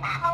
Ha ha ha!